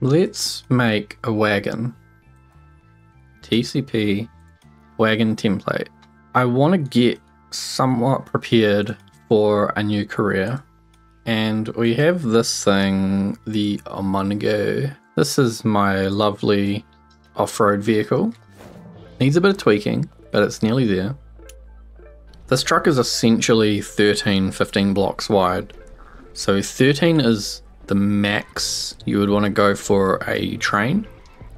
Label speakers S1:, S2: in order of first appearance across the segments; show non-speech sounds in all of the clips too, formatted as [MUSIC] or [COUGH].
S1: Let's make a wagon. TCP wagon template. I want to get somewhat prepared for a new career. And we have this thing, the Omonigo. This is my lovely off-road vehicle. Needs a bit of tweaking, but it's nearly there. This truck is essentially 13, 15 blocks wide. So 13 is the max, you would want to go for a train.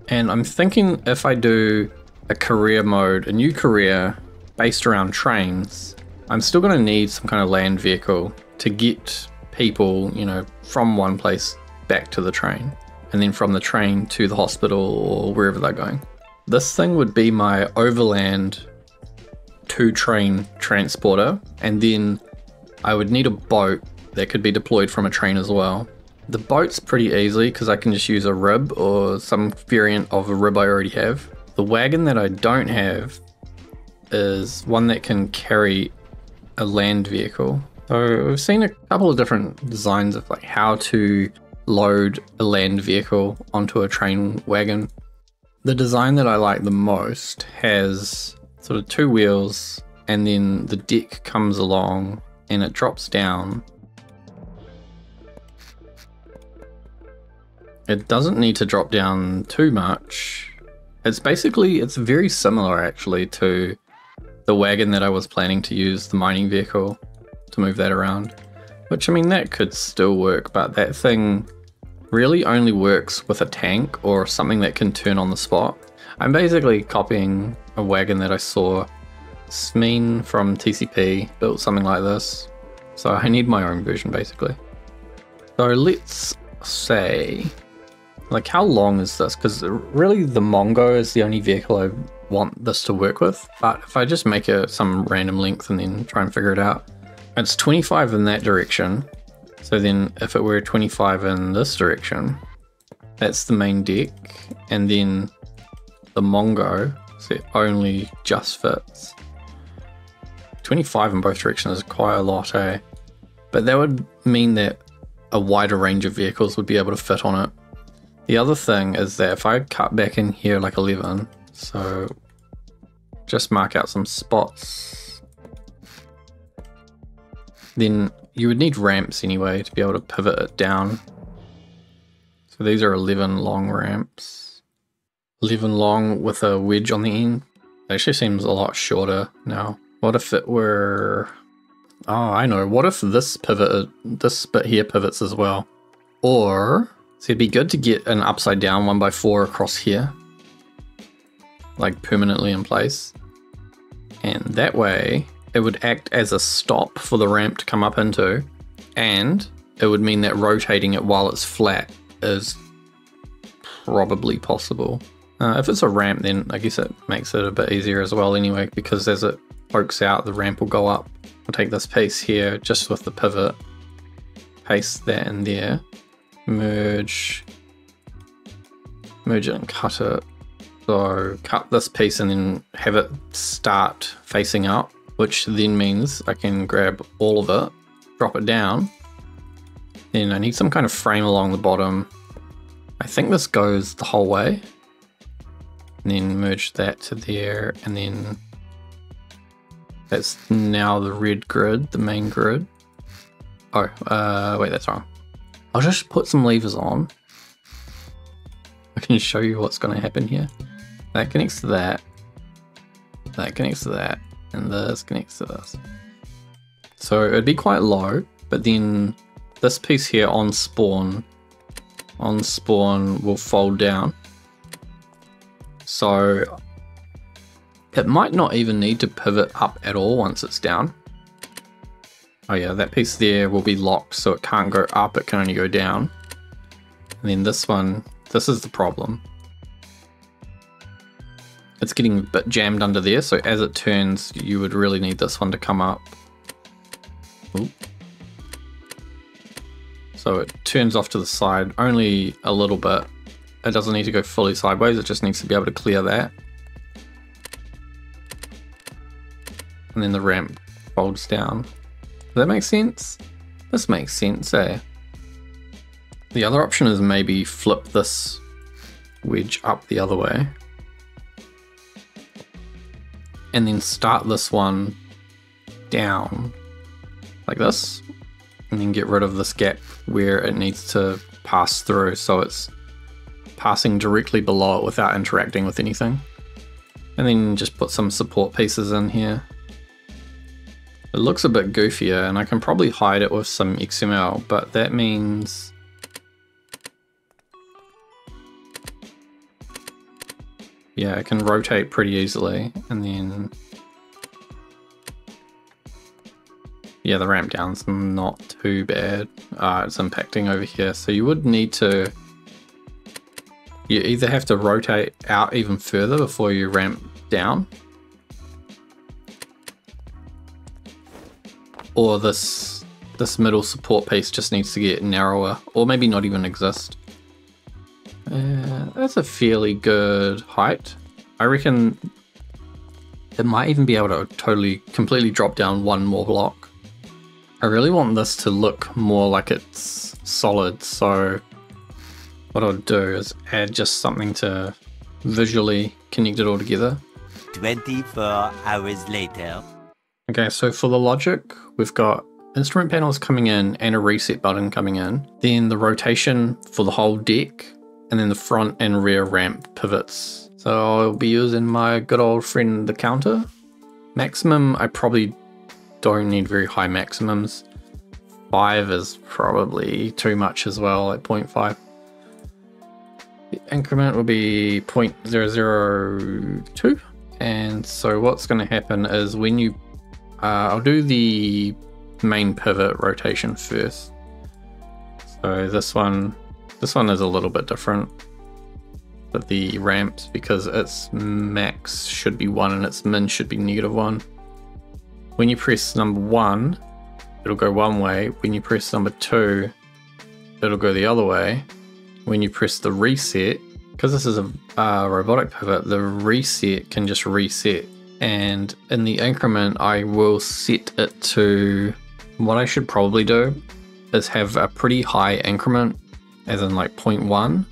S1: And I'm thinking if I do a career mode, a new career based around trains, I'm still going to need some kind of land vehicle to get people, you know, from one place back to the train and then from the train to the hospital or wherever they're going. This thing would be my overland two train transporter and then I would need a boat that could be deployed from a train as well the boat's pretty easy because I can just use a rib or some variant of a rib I already have. The wagon that I don't have is one that can carry a land vehicle. So we've seen a couple of different designs of like how to load a land vehicle onto a train wagon. The design that I like the most has sort of two wheels and then the deck comes along and it drops down It doesn't need to drop down too much. It's basically, it's very similar actually to the wagon that I was planning to use, the mining vehicle, to move that around. Which, I mean, that could still work, but that thing really only works with a tank or something that can turn on the spot. I'm basically copying a wagon that I saw Smeen from TCP built something like this. So I need my own version basically. So let's say like, how long is this? Because really, the Mongo is the only vehicle I want this to work with. But if I just make it some random length and then try and figure it out, it's 25 in that direction. So then if it were 25 in this direction, that's the main deck. And then the Mongo, so it only just fits. 25 in both directions is quite a lot, eh? But that would mean that a wider range of vehicles would be able to fit on it. The other thing is that if I cut back in here like 11, so just mark out some spots, then you would need ramps anyway to be able to pivot it down. So these are 11 long ramps. 11 long with a wedge on the end. It actually seems a lot shorter now. What if it were... Oh, I know. What if this pivot, this bit here pivots as well? Or so it'd be good to get an upside down one by four across here. Like permanently in place. And that way it would act as a stop for the ramp to come up into. And it would mean that rotating it while it's flat is probably possible. Uh, if it's a ramp, then I guess it makes it a bit easier as well anyway, because as it pokes out, the ramp will go up. I'll take this piece here just with the pivot, paste that in there, merge, merge it and cut it. So cut this piece and then have it start facing up, which then means I can grab all of it, drop it down. Then I need some kind of frame along the bottom. I think this goes the whole way. And then merge that to there and then that's now the red grid, the main grid. Oh, uh, wait, that's wrong. I'll just put some levers on. I can show you what's going to happen here. That connects to that. That connects to that. And this connects to this. So it'd be quite low, but then this piece here on spawn, on spawn will fold down. So it might not even need to pivot up at all once it's down. Oh yeah, that piece there will be locked so it can't go up, it can only go down. And then this one, this is the problem. It's getting a bit jammed under there, so as it turns, you would really need this one to come up. Ooh. So it turns off to the side only a little bit. It doesn't need to go fully sideways, it just needs to be able to clear that. And then the ramp folds down. Does that make sense? This makes sense, eh? The other option is maybe flip this wedge up the other way. And then start this one down like this. And then get rid of this gap where it needs to pass through so it's passing directly below it without interacting with anything. And then just put some support pieces in here. It looks a bit goofier and I can probably hide it with some XML, but that means yeah, it can rotate pretty easily and then yeah, the ramp down's not too bad. Uh, it's impacting over here. So you would need to, you either have to rotate out even further before you ramp down or this this middle support piece just needs to get narrower or maybe not even exist. Uh, that's a fairly good height. I reckon it might even be able to totally completely drop down one more block. I really want this to look more like it's solid so what I'll do is add just something to visually connect it all together. 24 hours later. Okay, so for the logic, we've got instrument panels coming in and a reset button coming in, then the rotation for the whole deck, and then the front and rear ramp pivots. So I'll be using my good old friend, the counter. Maximum, I probably don't need very high maximums. Five is probably too much as well at 0.5. The increment will be 0.002. And so what's gonna happen is when you uh, I'll do the main pivot rotation first. So this one, this one is a little bit different. But the ramps, because its max should be one and its min should be negative one. When you press number one, it'll go one way. When you press number two, it'll go the other way. When you press the reset, because this is a uh, robotic pivot, the reset can just reset and in the increment I will set it to what I should probably do is have a pretty high increment as in like 0.1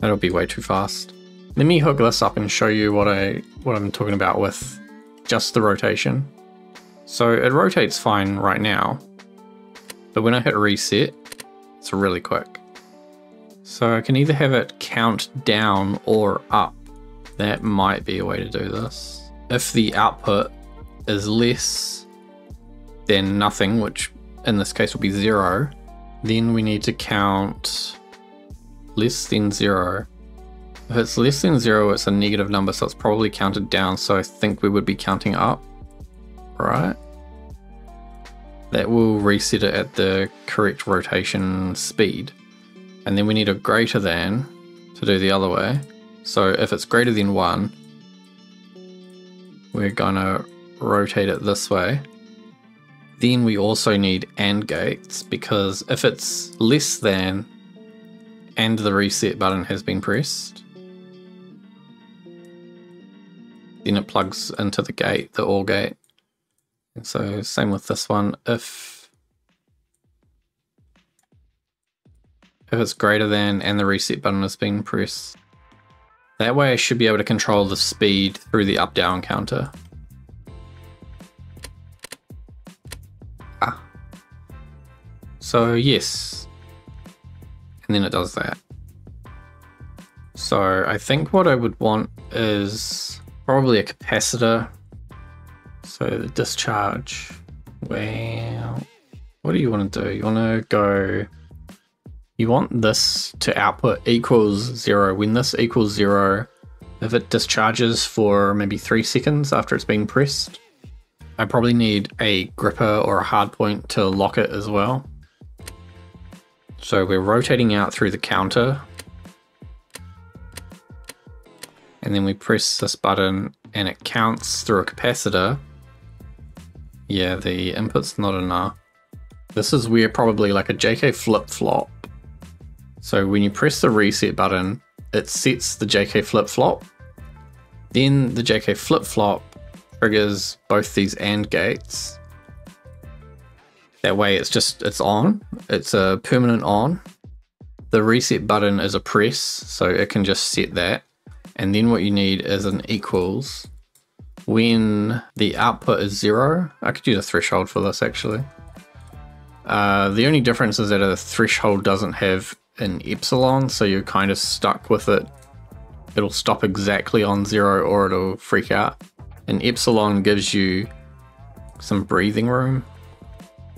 S1: that'll be way too fast let me hook this up and show you what I what I'm talking about with just the rotation so it rotates fine right now but when I hit reset it's really quick so I can either have it count down or up that might be a way to do this. If the output is less than nothing, which in this case will be zero, then we need to count less than zero. If it's less than zero, it's a negative number, so it's probably counted down, so I think we would be counting up, right? That will reset it at the correct rotation speed. And then we need a greater than to do the other way. So if it's greater than 1, we're going to rotate it this way. Then we also need AND gates because if it's less than and the reset button has been pressed, then it plugs into the gate, the OR gate. And so same with this one. If if it's greater than and the reset button has been pressed, that way I should be able to control the speed through the up-down counter. Ah. So yes. And then it does that. So I think what I would want is probably a capacitor. So the discharge. Well, what do you want to do? You want to go you want this to output equals zero. When this equals zero, if it discharges for maybe three seconds after it's been pressed, I probably need a gripper or a hardpoint to lock it as well. So we're rotating out through the counter. And then we press this button and it counts through a capacitor. Yeah, the input's not enough. This is where probably like a JK flip-flop so when you press the reset button, it sets the JK flip-flop. Then the JK flip-flop triggers both these AND gates. That way it's just, it's on. It's a permanent on. The reset button is a press, so it can just set that. And then what you need is an equals. When the output is zero, I could use a threshold for this actually. Uh, the only difference is that a threshold doesn't have in epsilon, so you're kind of stuck with it. It'll stop exactly on zero or it'll freak out. And epsilon gives you some breathing room.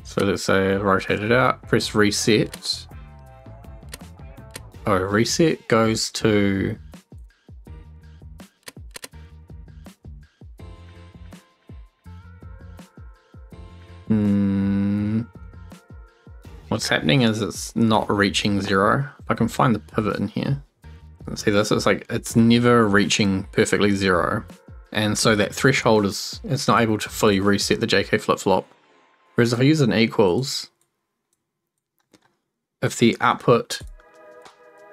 S1: So let's say I rotate it out, press reset. Oh, reset goes to Hmm. What's happening is it's not reaching zero. If I can find the pivot in here. See this, it's like, it's never reaching perfectly zero. And so that threshold is, it's not able to fully reset the JK flip-flop. Whereas if I use an equals, if the output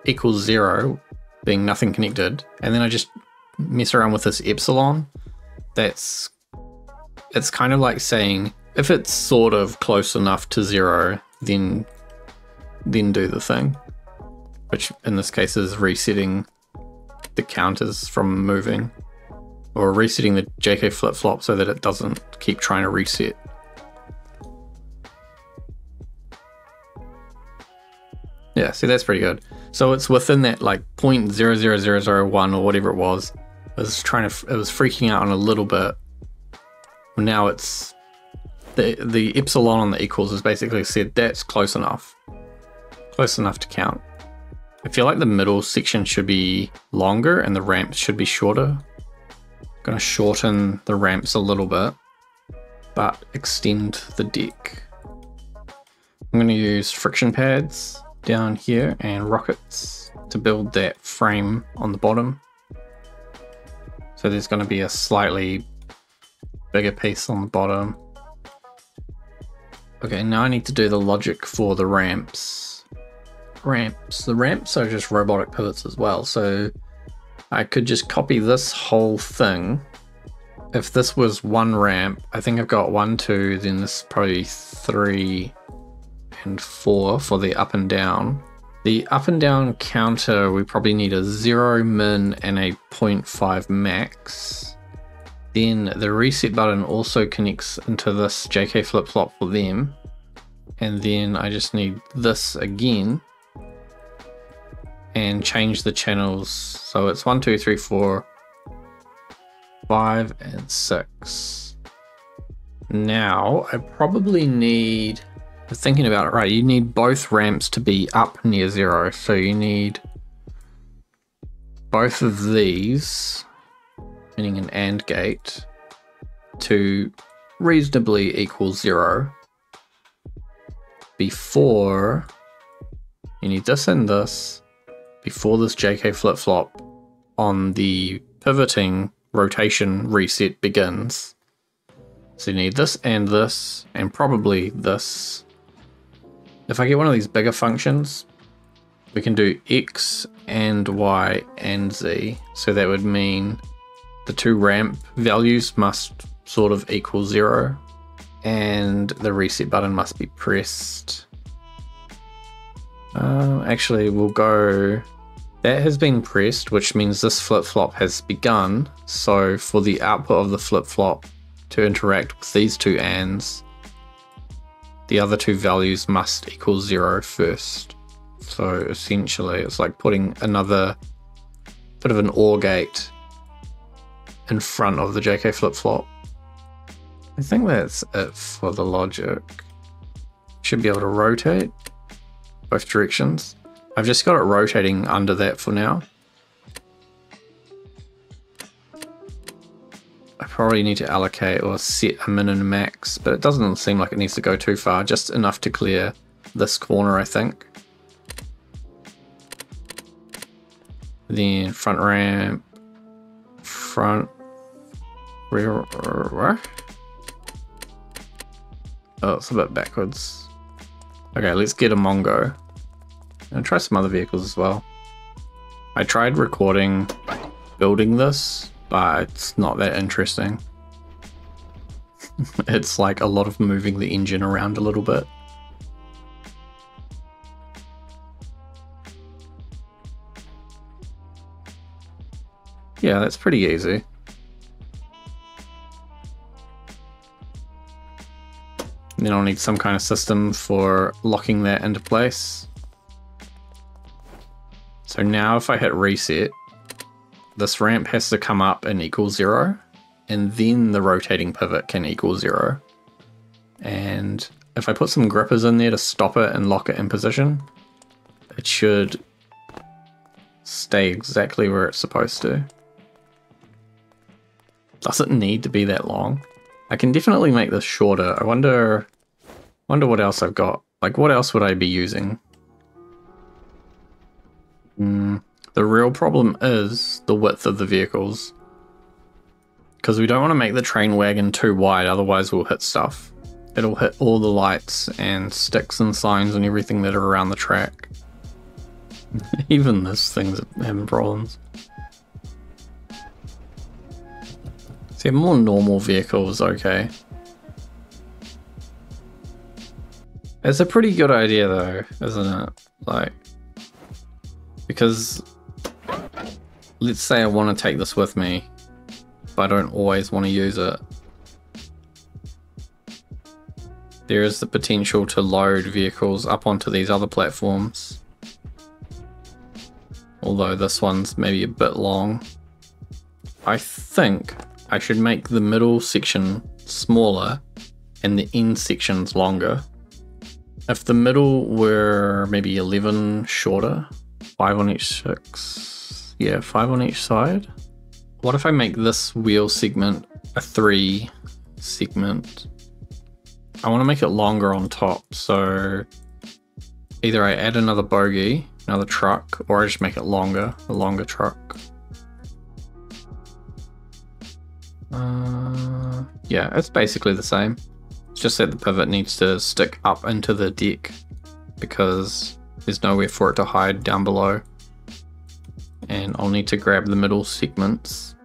S1: equals zero, being nothing connected, and then I just mess around with this epsilon, that's, it's kind of like saying, if it's sort of close enough to zero, then then do the thing, which in this case is resetting the counters from moving or resetting the JK flip-flop so that it doesn't keep trying to reset. Yeah, see that's pretty good. So it's within that like 0.00001 or whatever it was. It was trying to, it was freaking out on a little bit. Now it's the the epsilon on the equals is basically said that's close enough, close enough to count. I feel like the middle section should be longer and the ramps should be shorter. I'm gonna shorten the ramps a little bit, but extend the deck. I'm gonna use friction pads down here and rockets to build that frame on the bottom. So there's going to be a slightly bigger piece on the bottom. Okay, now I need to do the logic for the ramps. Ramps. The ramps are just robotic pivots as well. So I could just copy this whole thing. If this was one ramp, I think I've got one, two, then this probably three and four for the up and down. The up and down counter, we probably need a zero min and a 0.5 max. Then the reset button also connects into this JK flip-flop for them. And then I just need this again and change the channels. So it's one, two, three, four, five, and six. Now I probably need, thinking about it right, you need both ramps to be up near zero. So you need both of these meaning an AND gate, to reasonably equal zero before you need this and this before this JK flip-flop on the pivoting rotation reset begins. So you need this and this and probably this. If I get one of these bigger functions, we can do x and y and z. So that would mean the two ramp values must sort of equal zero and the reset button must be pressed. Uh, actually, we'll go, that has been pressed, which means this flip-flop has begun. So for the output of the flip-flop to interact with these two ANDs, the other two values must equal zero first. So essentially, it's like putting another bit of an OR gate in front of the JK flip-flop. I think that's it for the logic. Should be able to rotate both directions. I've just got it rotating under that for now. I probably need to allocate or set a min and max, but it doesn't seem like it needs to go too far, just enough to clear this corner, I think. Then front ramp, front Oh, it's a bit backwards. Okay, let's get a Mongo. And try some other vehicles as well. I tried recording building this, but it's not that interesting. [LAUGHS] it's like a lot of moving the engine around a little bit. Yeah, that's pretty easy. Then I'll need some kind of system for locking that into place. So now if I hit reset, this ramp has to come up and equal zero, and then the rotating pivot can equal zero. And if I put some grippers in there to stop it and lock it in position, it should stay exactly where it's supposed to. Doesn't need to be that long. I can definitely make this shorter. I wonder, wonder what else I've got. Like, what else would I be using? Mm, the real problem is the width of the vehicles. Because we don't want to make the train wagon too wide, otherwise we'll hit stuff. It'll hit all the lights and sticks and signs and everything that are around the track. [LAUGHS] Even this thing's having problems. more normal vehicles, okay. It's a pretty good idea though, isn't it? Like, because let's say I want to take this with me, but I don't always want to use it. There is the potential to load vehicles up onto these other platforms. Although this one's maybe a bit long. I think I should make the middle section smaller and the end sections longer. If the middle were maybe 11 shorter, 5 on each 6, yeah, 5 on each side. What if I make this wheel segment a 3 segment? I want to make it longer on top, so either I add another bogey, another truck, or I just make it longer, a longer truck. Uh, yeah, it's basically the same. It's just that the pivot needs to stick up into the deck because there's nowhere for it to hide down below. And I'll need to grab the middle segments.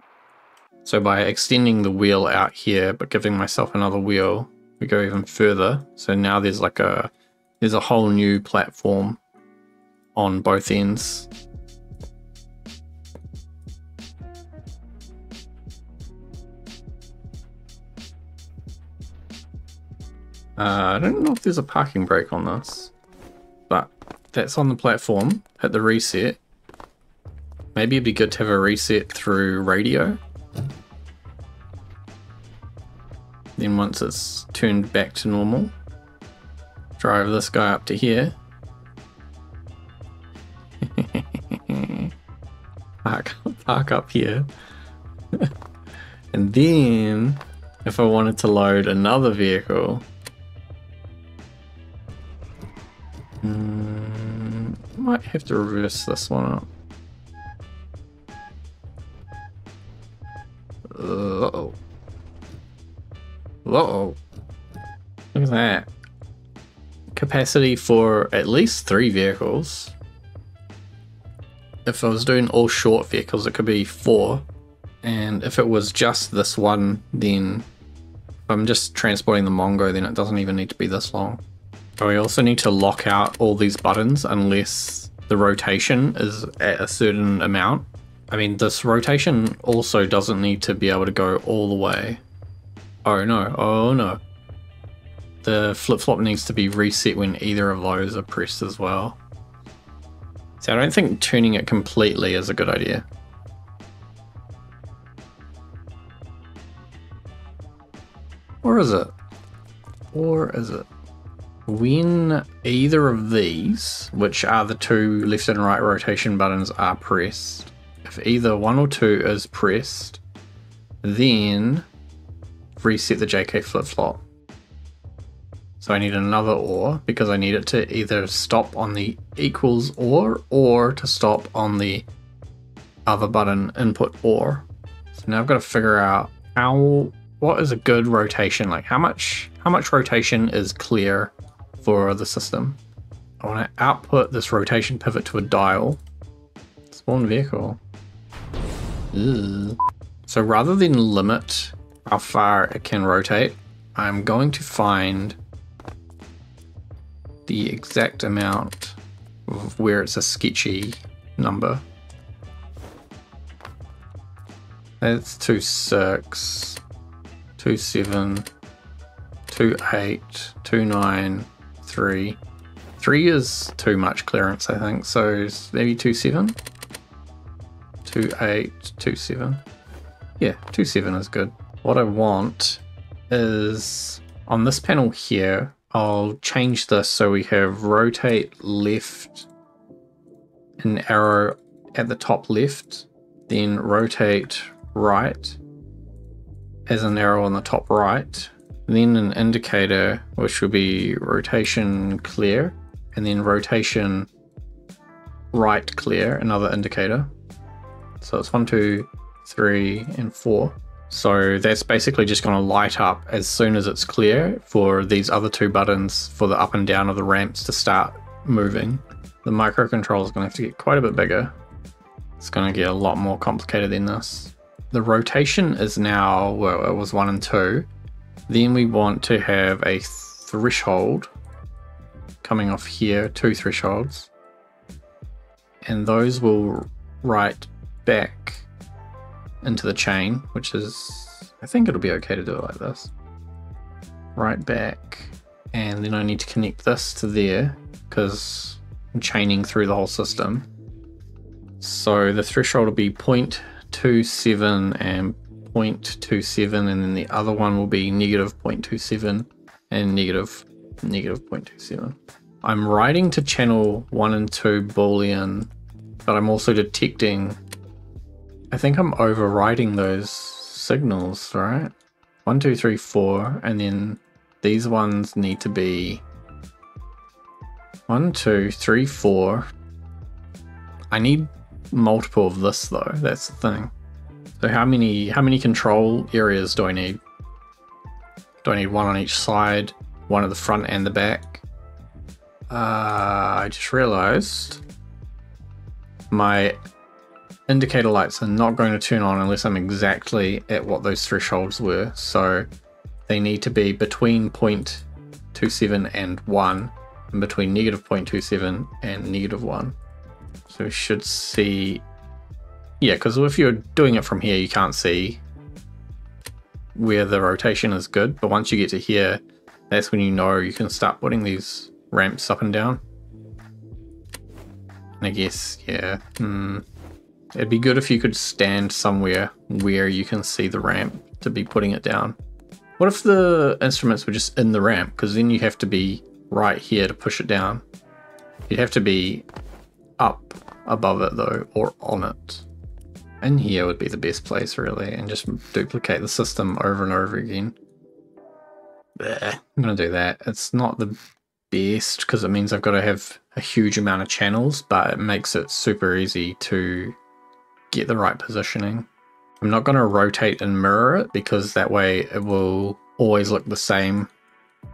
S1: So by extending the wheel out here, but giving myself another wheel, we go even further. So now there's like a, there's a whole new platform on both ends Uh, I don't know if there's a parking brake on this, but that's on the platform. Hit the reset. Maybe it'd be good to have a reset through radio. Then once it's turned back to normal, drive this guy up to here. [LAUGHS] park, park up here. [LAUGHS] and then, if I wanted to load another vehicle, have to reverse this one up. Uh-oh. Uh-oh. Look at that. Capacity for at least three vehicles. If I was doing all short vehicles, it could be four. And if it was just this one, then I'm just transporting the Mongo, then it doesn't even need to be this long. But we also need to lock out all these buttons unless the rotation is at a certain amount. I mean, this rotation also doesn't need to be able to go all the way. Oh no, oh no. The flip-flop needs to be reset when either of those are pressed as well. So I don't think tuning it completely is a good idea. Or is it? Or is it? When either of these, which are the two left and right rotation buttons, are pressed, if either one or two is pressed, then reset the JK flip-flop. So I need another OR because I need it to either stop on the equals OR or to stop on the other button input OR. So now I've got to figure out how, what is a good rotation? Like how much, how much rotation is clear for the system. I want to output this rotation pivot to a dial. Spawn vehicle. Ew. So rather than limit how far it can rotate, I'm going to find the exact amount of where it's a sketchy number. That's two six, two seven, two eight, two nine, three. Three is too much clearance, I think. So maybe two seven, two eight, two seven. Yeah, two seven is good. What I want is on this panel here, I'll change this so we have rotate left an arrow at the top left, then rotate right as an arrow on the top right, then an indicator, which will be rotation clear, and then rotation right clear, another indicator. So it's one, two, three, and four. So that's basically just going to light up as soon as it's clear for these other two buttons for the up and down of the ramps to start moving. The microcontroller is going to have to get quite a bit bigger. It's going to get a lot more complicated than this. The rotation is now, well, it was one and two, then we want to have a threshold coming off here, two thresholds. And those will write back into the chain, which is, I think it'll be okay to do it like this. Right back, and then I need to connect this to there because I'm chaining through the whole system. So the threshold will be 0.27 and 0.27 and then the other one will be negative 0.27 and negative negative 0.27. I'm writing to channel 1 and 2 boolean but I'm also detecting I think I'm overriding those signals, right? One, two, three, four, and then these ones need to be one, two, three, four. I need multiple of this though, that's the thing. So how many how many control areas do I need? Do I need one on each side, one at the front and the back? Uh, I just realized my indicator lights are not going to turn on unless I'm exactly at what those thresholds were. So they need to be between 0.27 and 1 and between negative 0.27 and negative 1. So we should see yeah, because if you're doing it from here, you can't see where the rotation is good. But once you get to here, that's when you know you can start putting these ramps up and down. And I guess, yeah, hmm. it'd be good if you could stand somewhere where you can see the ramp to be putting it down. What if the instruments were just in the ramp? Because then you have to be right here to push it down. You'd have to be up above it though, or on it in here would be the best place really and just duplicate the system over and over again. I'm going to do that. It's not the best because it means I've got to have a huge amount of channels but it makes it super easy to get the right positioning. I'm not going to rotate and mirror it because that way it will always look the same.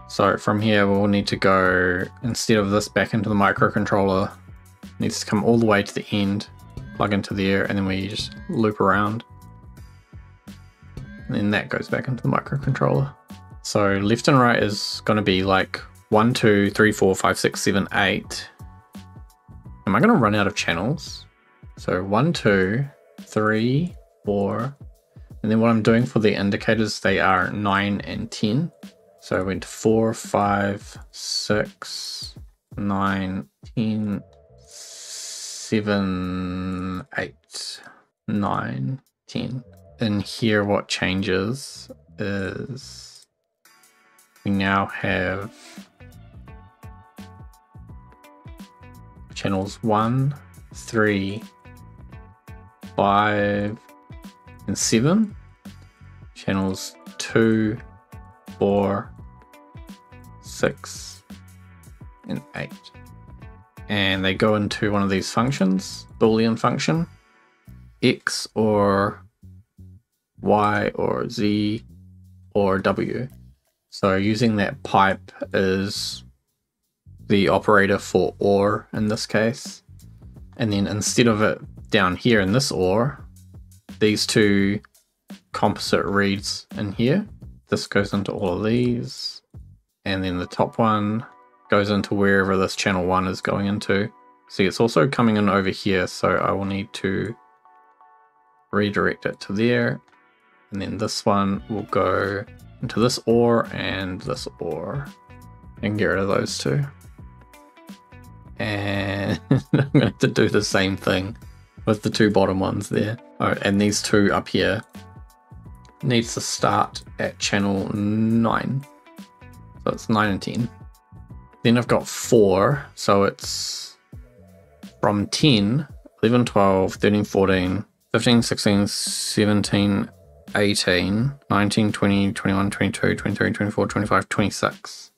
S1: So from here we'll need to go instead of this back into the microcontroller needs to come all the way to the end plug into the air and then we just loop around. And then that goes back into the microcontroller. So left and right is going to be like one, two, three, four, five, six, seven, eight. Am I going to run out of channels? So one, two, three, four. And then what I'm doing for the indicators, they are 9 and 10. So I went four, five, six, nine, ten seven, eight, nine, ten. And here, what changes is we now have channels one, three, five, and seven. Channels two, four, six, and eight and they go into one of these functions, Boolean function, x or y or z or w. So using that pipe is the operator for OR in this case. And then instead of it down here in this OR, these two composite reads in here. This goes into all of these. And then the top one goes into wherever this channel 1 is going into. See, it's also coming in over here, so I will need to redirect it to there. And then this one will go into this OR and this OR and get rid of those two. And [LAUGHS] I'm going to do the same thing with the two bottom ones there. Oh, and these two up here needs to start at channel 9. So it's 9 and 10. Then I've got four, so it's from 10, 11, 12, 13, 14, 15, 16, 17, 18, 19, 20, 21, 22, 23, 24, 25, 26.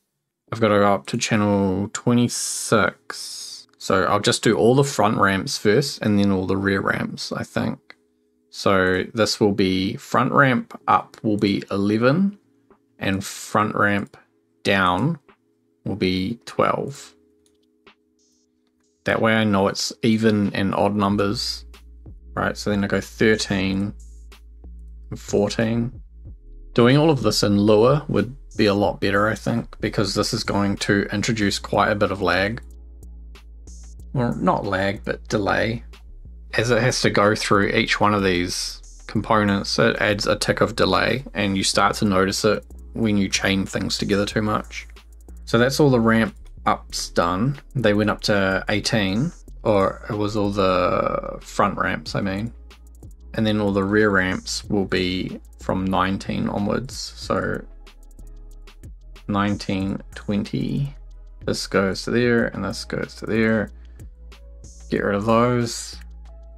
S1: I've got to go up to channel 26. So I'll just do all the front ramps first and then all the rear ramps, I think. So this will be front ramp up will be 11 and front ramp down will be 12. That way I know it's even and odd numbers. Right, so then I go 13 and 14. Doing all of this in Lua would be a lot better, I think, because this is going to introduce quite a bit of lag. Well, not lag, but delay. As it has to go through each one of these components, it adds a tick of delay, and you start to notice it when you chain things together too much. So that's all the ramp ups done. They went up to 18, or it was all the front ramps, I mean. And then all the rear ramps will be from 19 onwards. So 19, 20. This goes to there, and this goes to there. Get rid of those.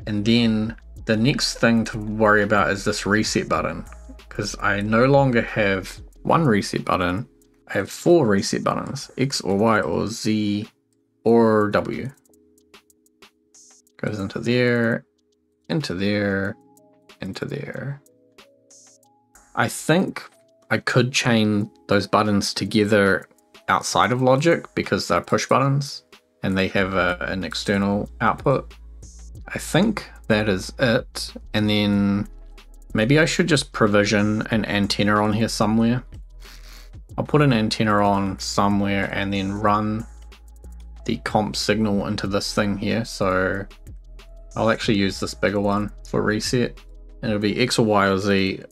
S1: And then the next thing to worry about is this reset button because I no longer have one reset button. I have four reset buttons, X or Y or Z or W. Goes into there, into there, into there. I think I could chain those buttons together outside of logic because they're push buttons and they have a, an external output. I think that is it. And then maybe I should just provision an antenna on here somewhere I'll put an antenna on somewhere and then run the comp signal into this thing here. So I'll actually use this bigger one for reset. And it'll be X or Y or Z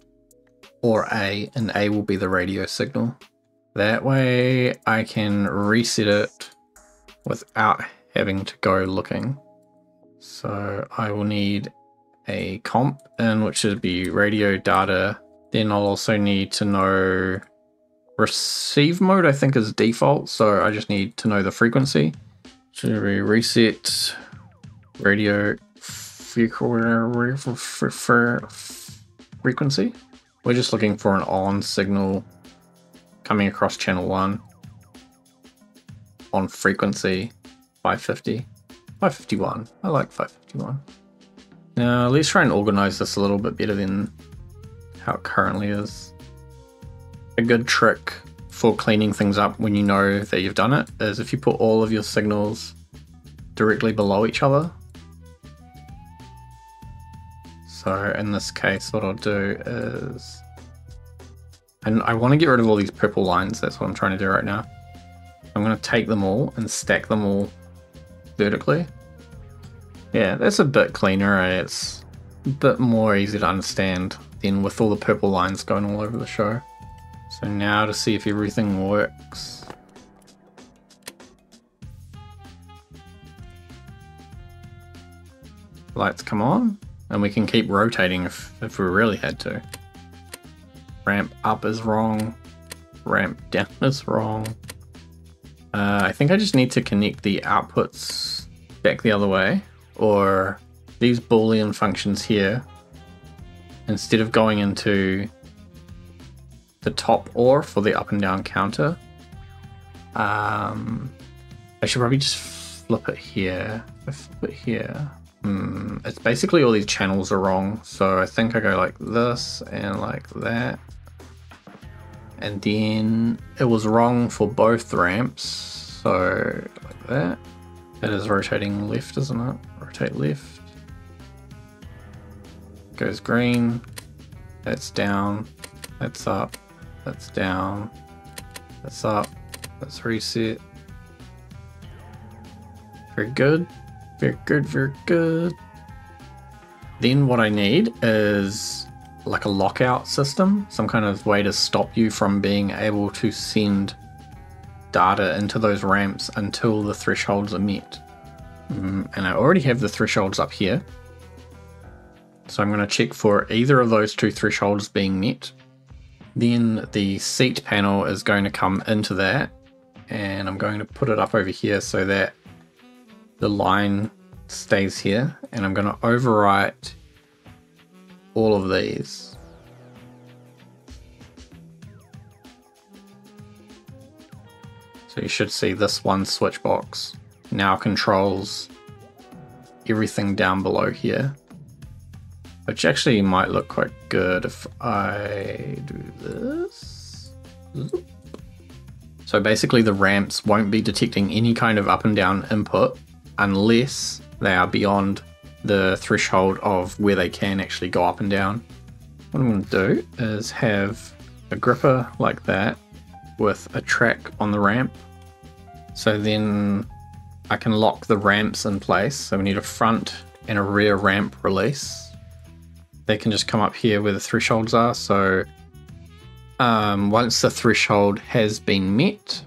S1: or A, and A will be the radio signal. That way I can reset it without having to go looking. So I will need a comp in which would be radio data. Then I'll also need to know Receive mode, I think, is default, so I just need to know the frequency. To we reset radio frequency? We're just looking for an on signal coming across channel 1 on frequency 550. 551. I like 551. Now, let's try and organize this a little bit better than how it currently is. A good trick for cleaning things up when you know that you've done it is if you put all of your signals directly below each other. So in this case, what I'll do is, and I want to get rid of all these purple lines. That's what I'm trying to do right now. I'm going to take them all and stack them all vertically. Yeah, that's a bit cleaner eh? it's a bit more easy to understand than with all the purple lines going all over the show. So now to see if everything works. Lights come on, and we can keep rotating if, if we really had to. Ramp up is wrong, ramp down [LAUGHS] is wrong. Uh, I think I just need to connect the outputs back the other way, or these boolean functions here, instead of going into the top OR for the up and down counter. Um, I should probably just flip it here. I flip it here. Hmm, it's basically all these channels are wrong. So I think I go like this and like that. And then it was wrong for both ramps. So like that. It is rotating left, isn't it? Rotate left. Goes green. That's down. That's up. That's down. That's up. That's reset. Very good. Very good, very good. Then what I need is like a lockout system, some kind of way to stop you from being able to send data into those ramps until the thresholds are met. Mm, and I already have the thresholds up here. So I'm going to check for either of those two thresholds being met. Then the seat panel is going to come into that and I'm going to put it up over here so that the line stays here and I'm going to overwrite all of these. So you should see this one switch box now controls everything down below here. Which actually might look quite good if I do this. So basically the ramps won't be detecting any kind of up and down input unless they are beyond the threshold of where they can actually go up and down. What I'm going to do is have a gripper like that with a track on the ramp. So then I can lock the ramps in place. So we need a front and a rear ramp release they can just come up here where the thresholds are. So um, once the threshold has been met,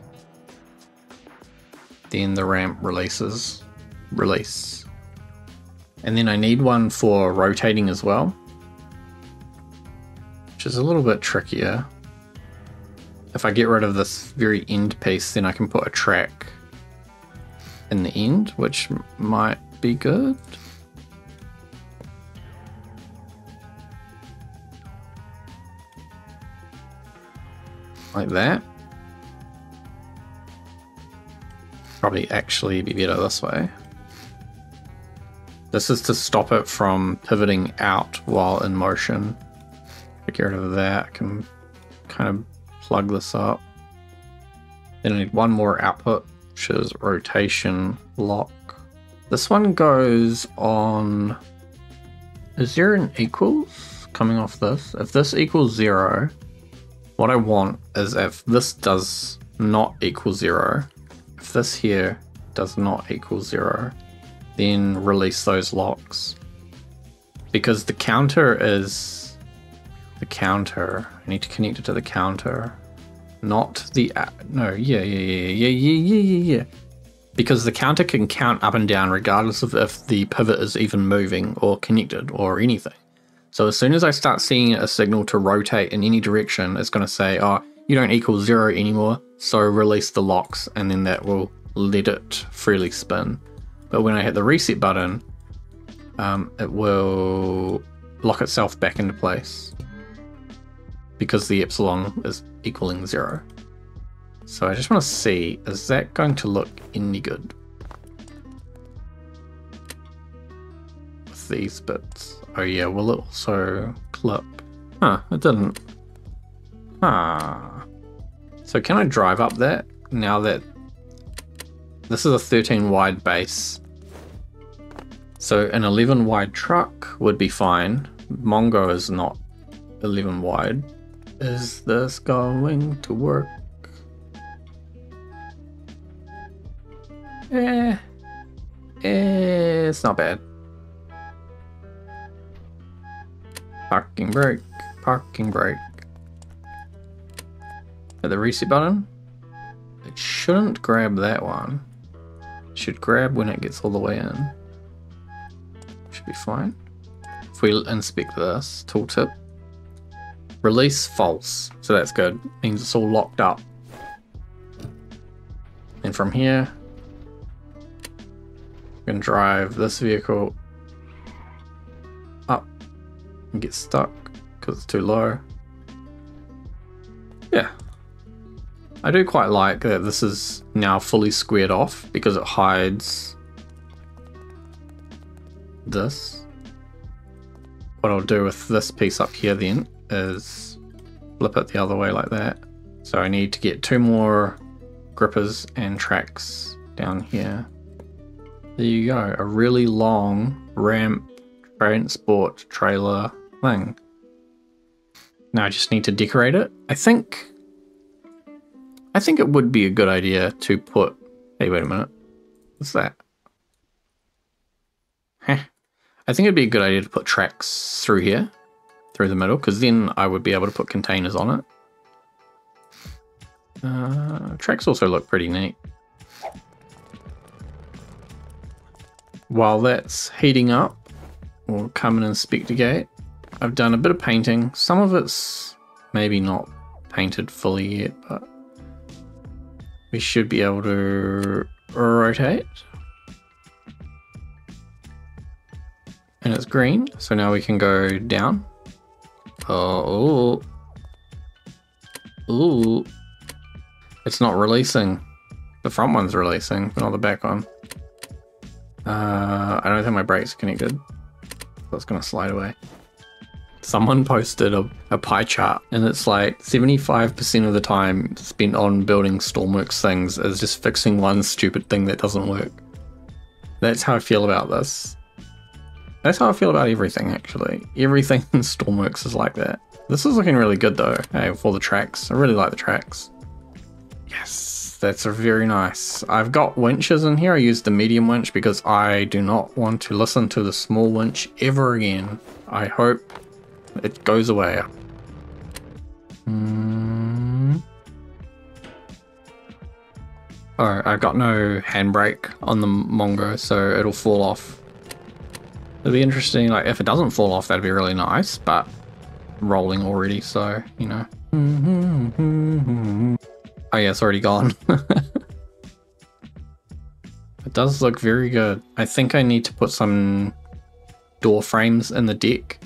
S1: then the ramp releases, release. And then I need one for rotating as well, which is a little bit trickier. If I get rid of this very end piece, then I can put a track in the end, which might be good. like that. Probably actually be better this way. This is to stop it from pivoting out while in motion. Get rid of that. I can kind of plug this up. Then I need one more output, which is rotation lock. This one goes on... Is there an equals coming off this? If this equals zero, what I want is if this does not equal zero, if this here does not equal zero, then release those locks. Because the counter is the counter. I need to connect it to the counter. Not the, no, yeah, yeah, yeah, yeah, yeah, yeah, yeah. Because the counter can count up and down regardless of if the pivot is even moving or connected or anything. So as soon as I start seeing a signal to rotate in any direction, it's going to say, oh, you don't equal zero anymore. So release the locks and then that will let it freely spin. But when I hit the reset button, um, it will lock itself back into place because the epsilon is equaling zero. So I just want to see, is that going to look any good? With these bits. Oh yeah, will it also clip? Huh, it didn't. Ah. So can I drive up that now that this is a 13 wide base? So an 11 wide truck would be fine. Mongo is not 11 wide. Is this going to work? Eh. Eh, it's not bad. Parking brake, parking brake. At the reset button, it shouldn't grab that one. It should grab when it gets all the way in. Should be fine. If we inspect this, tooltip, release false. So that's good, means it's all locked up. And from here, we can drive this vehicle and get stuck because it's too low. Yeah. I do quite like that this is now fully squared off because it hides this. What I'll do with this piece up here then is flip it the other way like that. So I need to get two more grippers and tracks down here. There you go, a really long ramp transport trailer thing. Now I just need to decorate it. I think I think it would be a good idea to put hey wait a minute. What's that? Heh. I think it'd be a good idea to put tracks through here, through the middle, because then I would be able to put containers on it. Uh, tracks also look pretty neat. While that's heating up, we'll come and inspect the gate. I've done a bit of painting. Some of it's maybe not painted fully yet, but we should be able to rotate. And it's green, so now we can go down. Oh, ooh. It's not releasing. The front one's releasing, but not the back one. Uh, I don't think my brake's connected. That's gonna slide away someone posted a, a pie chart and it's like 75% of the time spent on building Stormworks things is just fixing one stupid thing that doesn't work. That's how I feel about this. That's how I feel about everything actually. Everything in Stormworks is like that. This is looking really good though, hey, eh, for the tracks. I really like the tracks. Yes, that's very nice. I've got winches in here. I used the medium winch because I do not want to listen to the small winch ever again. I hope it goes away. Mm. Oh, I have got no handbrake on the Mongo, so it'll fall off. It'd be interesting, like, if it doesn't fall off, that'd be really nice, but rolling already, so, you know. Oh yeah, it's already gone. [LAUGHS] it does look very good. I think I need to put some door frames in the deck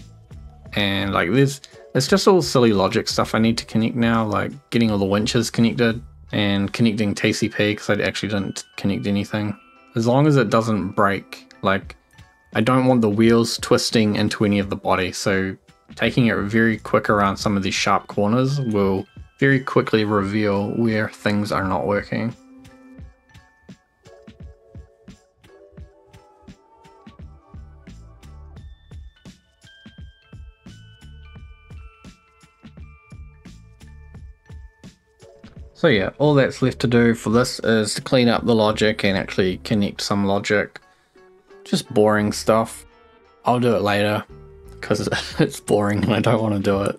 S1: and like this, it's just all silly logic stuff I need to connect now, like getting all the winches connected and connecting TCP because I actually didn't connect anything. As long as it doesn't break, like I don't want the wheels twisting into any of the body, so taking it very quick around some of these sharp corners will very quickly reveal where things are not working. So yeah, all that's left to do for this is to clean up the logic and actually connect some logic. Just boring stuff. I'll do it later because [LAUGHS] it's boring and I don't want to do it.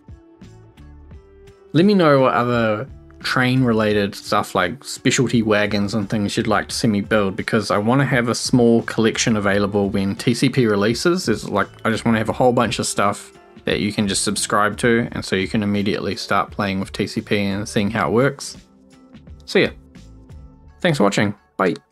S1: Let me know what other train related stuff like specialty wagons and things you'd like to see me build because I want to have a small collection available when TCP releases. It's like I just want to have a whole bunch of stuff that you can just subscribe to and so you can immediately start playing with TCP and seeing how it works. See ya. Thanks for watching. Bye.